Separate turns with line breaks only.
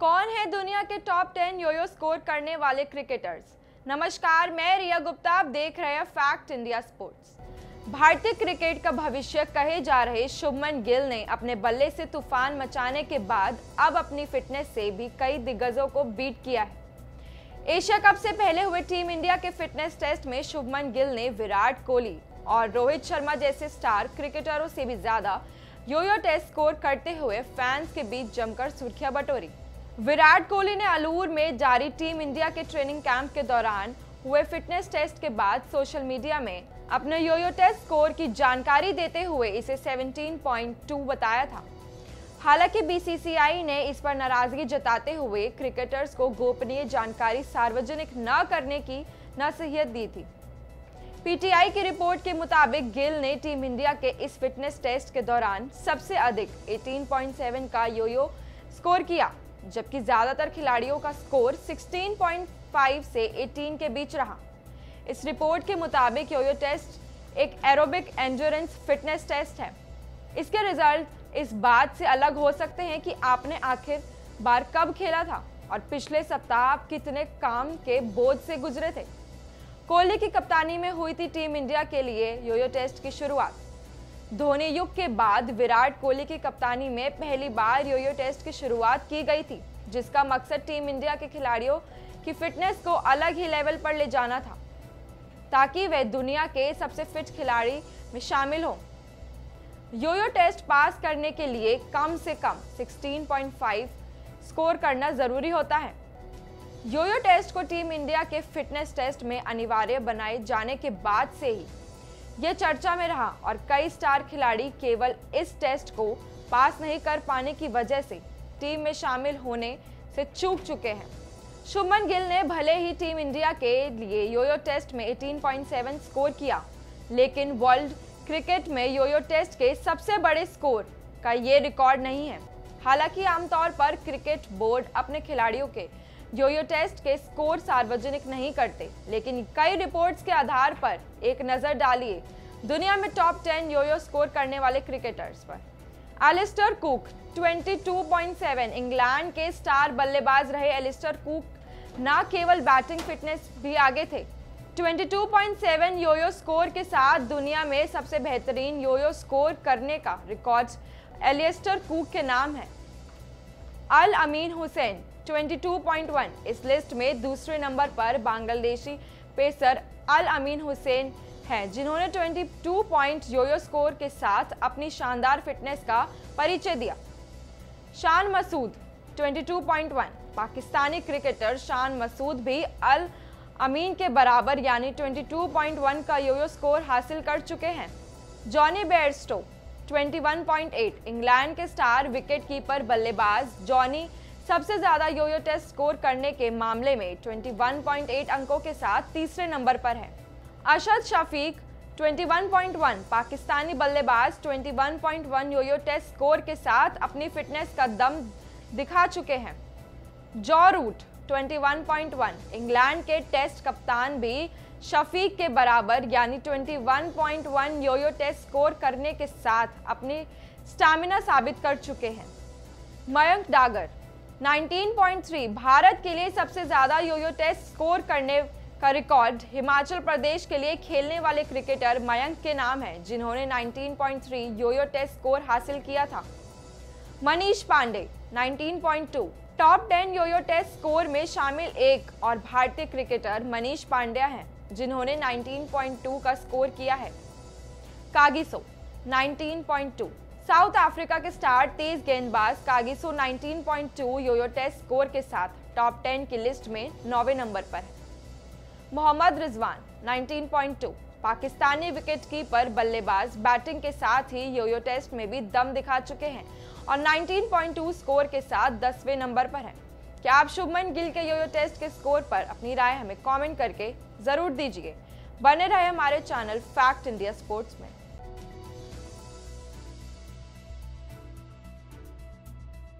कौन है दुनिया के टॉप टेन योयो स्कोर करने वाले क्रिकेटर्स नमस्कार, मैं रिया गुप्ता, आप देख रहे हैं फैक्ट इंडिया स्पोर्ट्स भारतीय क्रिकेट का भविष्य कहे जा रहे शुभमन गिल ने अपने बल्ले से तूफ़ान मचाने के बाद अब अपनी फिटनेस से भी कई दिग्गजों को बीट किया है। एशिया कप से पहले हुए टीम इंडिया के फिटनेस टेस्ट में शुभमन गिल ने विराट कोहली और रोहित शर्मा जैसे स्टार क्रिकेटरों से भी ज़्यादा योयो टेस्ट स्कोर करते हुए फैंस के बीच जमकर सुर्खियाँ बटोरी। विराट कोहली ने अलूर में जारी टीम इंडिया के ट्रेनिंग कैंप के दौरान हुए फिटनेस टेस्ट के बाद सोशल मीडिया में अपने योयो टेस्ट स्कोर की जानकारी देते हुए इसे 17.2 बताया था। हालाँकि बीसीसीआई ने इस पर नाराज़गी जताते हुए क्रिकेटर्स को गोपनीय जानकारी सार्वजनिक न करने की नसीहत दी थी। पीटीआई की रिपोर्ट के मुताबिक गिल ने टीम इंडिया के इस फिटनेस टेस्ट के दौरान सबसे अधिक 18.7 का योयो स्कोर किया। जबकि ज़्यादातर खिलाड़ियों का स्कोर 16.5 से 18 के बीच रहा। इस रिपोर्ट के मुताबिक योयो टेस्ट एक एरोबिक एंड्योरेंस फिटनेस टेस्ट है। इसके रिज़ल्ट इस बात से अलग हो सकते हैं कि आपने आखिर बार कब खेला था और पिछले सप्ताह आप कितने काम के बोझ से गुजरे थे। कोहली की कप्तानी में हुई थी टीम इंडिया के लिए योयो टेस्ट की शुरुआत। धोनी युग के बाद विराट कोहली की कप्तानी में पहली बार योयो टेस्ट की शुरुआत की गई थी, जिसका मकसद टीम इंडिया के खिलाड़ियों की फिटनेस को अलग ही लेवल पर ले जाना था, ताकि वे दुनिया के सबसे फिट खिलाड़ी में शामिल हों। योयो टेस्ट पास करने के लिए कम से कम 16.5 स्कोर करना ज़रूरी होता है। योयो टेस्ट को टीम इंडिया के फिटनेस टेस्ट में अनिवार्य बनाए जाने के बाद से ही यह चर्चा में रहा और कई स्टार खिलाड़ी केवल इस टेस्ट को पास नहीं कर पाने की वजह से टीम में शामिल होने से चूक चुके हैं। शुभमन गिल ने भले ही टीम इंडिया के लिए योयो टेस्ट में 18.7 स्कोर किया, लेकिन वर्ल्ड क्रिकेट में योयो टेस्ट के सबसे बड़े स्कोर का ये रिकॉर्ड नहीं है। हालाँकि आमतौर पर क्रिकेट बोर्ड अपने खिलाड़ियों के योयो टेस्ट के स्कोर सार्वजनिक नहीं करते, लेकिन कई रिपोर्ट्स के आधार पर एक नज़र डालिए। दुनिया में टॉप 10 योयो स्कोर करने वाले क्रिकेटर्स पर। एलिस्टर कुक 22.7 इंग्लैंड के स्टार बल्लेबाज रहे एलिस्टर कुक न केवल बैटिंग फिटनेस भी आगे थे। 22.7 योयो स्कोर के साथ दुनिया में सबसे बेहतरीन योयो स्कोर करने का रिकॉर्ड एलिस्टर कुक के नाम है। अल अमीन हुसैन 22.1 इस लिस्ट में दूसरे नंबर पर बांग्लादेशी पेसर अल अमीन हुसैन हैं, जिन्होंने 22 पॉइंट योयो स्कोर के साथ अपनी शानदार फिटनेस का परिचय दिया। शान मसूद 22.1 पाकिस्तानी क्रिकेटर शान मसूद भी अल अमीन के बराबर, यानी 22.1 का योयो स्कोर हासिल कर चुके हैं। जॉनी बेयरस्टो 21.8 इंग्लैंड के स्टार विकेट कीपर बल्लेबाज जॉनी सबसे ज़्यादा योयो टेस्ट स्कोर करने के मामले में 21.8 अंकों के साथ तीसरे नंबर पर है। अशद शफीक 21.1 पाकिस्तानी बल्लेबाज 21.1 योयो टेस्ट स्कोर के साथ अपनी फिटनेस का दम दिखा चुके हैं। जॉ रूट 21.1 इंग्लैंड के टेस्ट कप्तान भी शफीक के बराबर, यानी 21.1 योयो टेस्ट स्कोर करने के साथ अपनी स्टैमिना साबित कर चुके हैं। मयंक डागर 19.3 भारत के लिए सबसे ज़्यादा योयो टेस्ट स्कोर करने का रिकॉर्ड हिमाचल प्रदेश के लिए खेलने वाले क्रिकेटर मयंक के नाम है, जिन्होंने 19.3 योयो टेस्ट स्कोर हासिल किया था। Manish Pande 19.2 top 10 yo yo test score में शामिल एक और भारतीय क्रिकेटर मनीष पांड्या हैं, जिन्होंने 19.2 का स्कोर किया है। कागिसो 19.2 साउथ अफ्रीका के स्टार तेज गेंदबाज कागिसो 19.2 योयो टेस्ट स्कोर के साथ टॉप 10 की लिस्ट में नौवे नंबर पर है। मोहम्मद रिजवान 19.2 पाकिस्तानी विकेट कीपर बल्लेबाज, बैटिंग के साथ ही योयो टेस्ट में भी दम दिखा चुके हैं और 19.2 स्कोर के साथ दसवें नंबर पर हैं। क्या आप शुभमन गिल के योयो टेस्ट के स्कोर पर अपनी राय हमें कमेंट करके ज़रूर दीजिए। बने रहे हमारे चैनल फैक्ट इंडिया स्पोर्ट्स में।